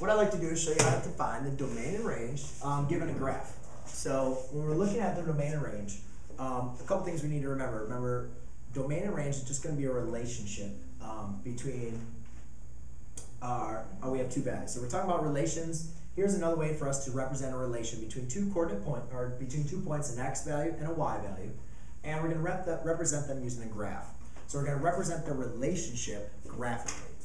like to do is show you how to find the domain and range um, given a graph. So when we're looking at the domain and range, um, a couple things we need to remember. Remember, domain and range is just going to be a relationship um, between our, oh, we have two values. So we're talking about relations. Here's another way for us to represent a relation between two coordinate point, or between two points, an x value and a y value. And we're going to rep represent them using a graph. So we're going to represent the relationship graphically.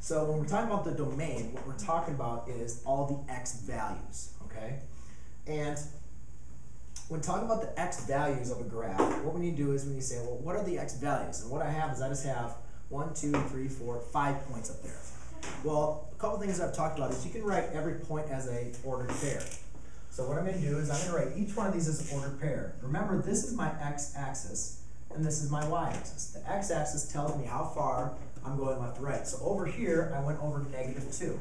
So when we're talking about the domain, what we're talking about is all the x values, okay? And when talking about the x values of a graph, what we need to do is need to say, well, what are the x values? And what I have is I just have one, two, three, four, five points up there. Well, a couple things I've talked about is you can write every point as a ordered pair. So what I'm going to do is I'm going to write each one of these as an ordered pair. Remember, this is my x-axis, and this is my y-axis. The x-axis tells me how far I'm going left to right. So over here, I went over negative 2.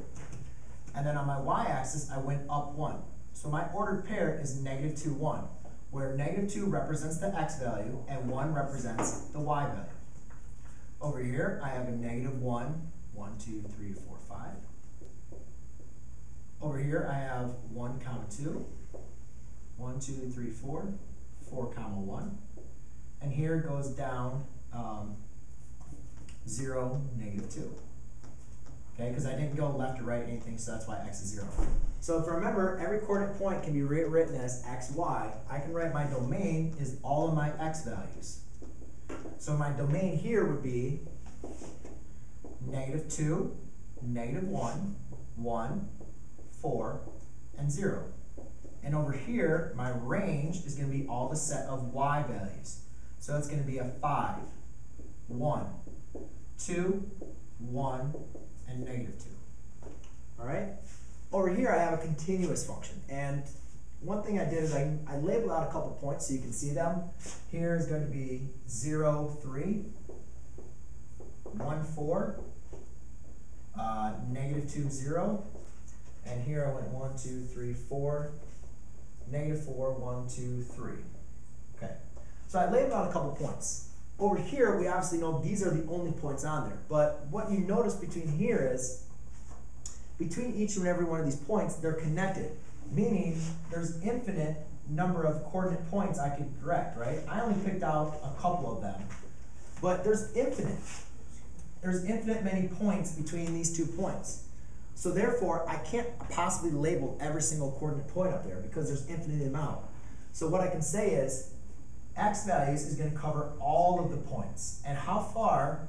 And then on my y-axis, I went up 1. So my ordered pair is negative 2, 1, where negative 2 represents the x value and 1 represents the y value. Over here, I have a negative 1, 1, 2, 3, 4, 5. Over here, I have 1, comma 2, 1, 2, 3, 4, 4, comma 1. And here it goes down um, 0, negative 2. Okay, because I didn't go left or right anything, so that's why x is 0. So if you remember, every coordinate point can be rewritten as x, y. I can write my domain is all of my x values. So my domain here would be negative 2, negative 1, 1, 4, and 0. And over here, my range is going to be all the set of y values. So it's going to be a 5, 1, 2, 1, and negative 2. All right? Over here, I have a continuous function. And one thing I did is I, I labeled out a couple points so you can see them. Here is going to be 0, 3, 1, 4, uh, negative 2, 0. And here I went 1, 2, 3, 4, negative 4, 1, 2, 3. Okay. So I labeled out a couple points. Over here, we obviously know these are the only points on there. But what you notice between here is, between each and every one of these points, they're connected. Meaning, there's infinite number of coordinate points I could direct, right? I only picked out a couple of them. But there's infinite. There's infinite many points between these two points. So therefore, I can't possibly label every single coordinate point up there because there's infinite amount. So what I can say is, x values is going to cover all of the points. And how far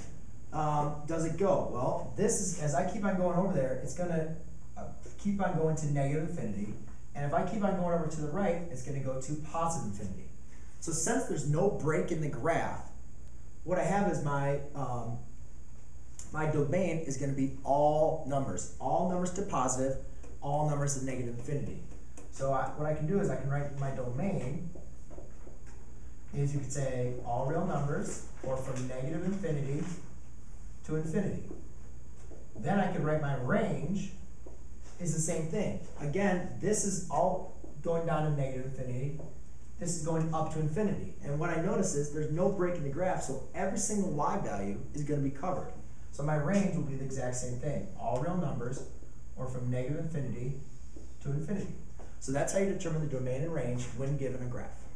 um, does it go? Well, this is, as I keep on going over there, it's going to uh, keep on going to negative infinity. And if I keep on going over to the right, it's going to go to positive infinity. So since there's no break in the graph, what I have is my, um, my domain is going to be all numbers. All numbers to positive, all numbers to negative infinity. So I, what I can do is I can write my domain is you could say all real numbers or from negative infinity to infinity. Then I could write my range is the same thing. Again, this is all going down to negative infinity. This is going up to infinity. And what I notice is there's no break in the graph, so every single y value is going to be covered. So my range will be the exact same thing. All real numbers or from negative infinity to infinity. So that's how you determine the domain and range when given a graph.